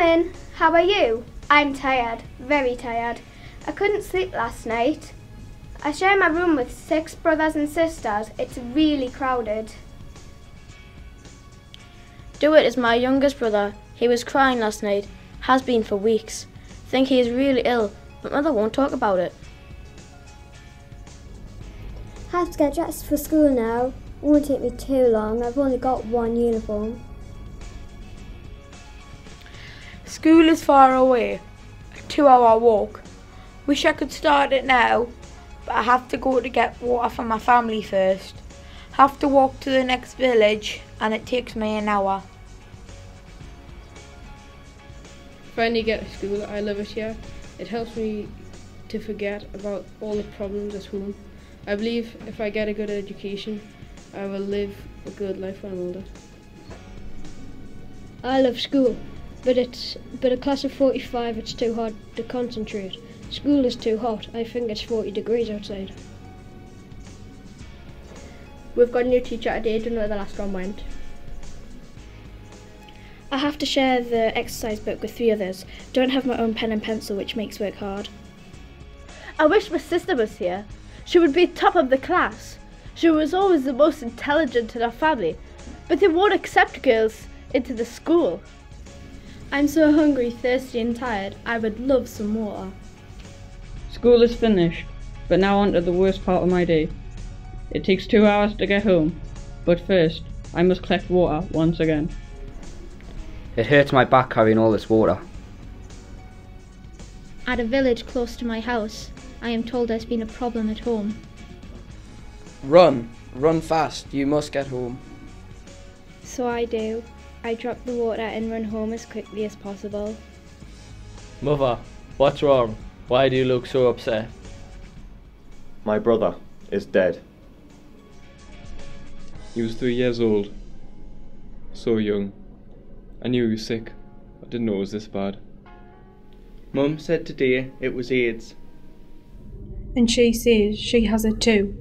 Morning, how are you? I'm tired, very tired. I couldn't sleep last night. I share my room with six brothers and sisters. It's really crowded. Dawit is my youngest brother. He was crying last night, has been for weeks. Think he is really ill, but mother won't talk about it. Have to get dressed for school now. Won't take me too long. I've only got one uniform. School is far away, a two hour walk. Wish I could start it now, but I have to go to get water for my family first. Have to walk to the next village and it takes me an hour. Finally get to school, I love it here. It helps me to forget about all the problems at home. I believe if I get a good education, I will live a good life when I'm older. I love school, but it's but a class of 45 it's too hard to concentrate. School is too hot. I think it's 40 degrees outside. We've got a new teacher today. Don't know where the last one went. I have to share the exercise book with three others. Don't have my own pen and pencil, which makes work hard. I wish my sister was here. She would be top of the class. She was always the most intelligent in our family, but they won't accept girls into the school. I'm so hungry, thirsty, and tired. I would love some water. School is finished, but now on to the worst part of my day. It takes two hours to get home, but first, I must collect water once again. It hurts my back carrying all this water. At a village close to my house, I am told there's been a problem at home. Run! Run fast! You must get home. So I do. I drop the water and run home as quickly as possible. Mother, what's wrong? Why do you look so upset? My brother is dead. He was three years old. So young. I knew he was sick. I didn't know it was this bad. Mum said today it was AIDS. And she says she has it too.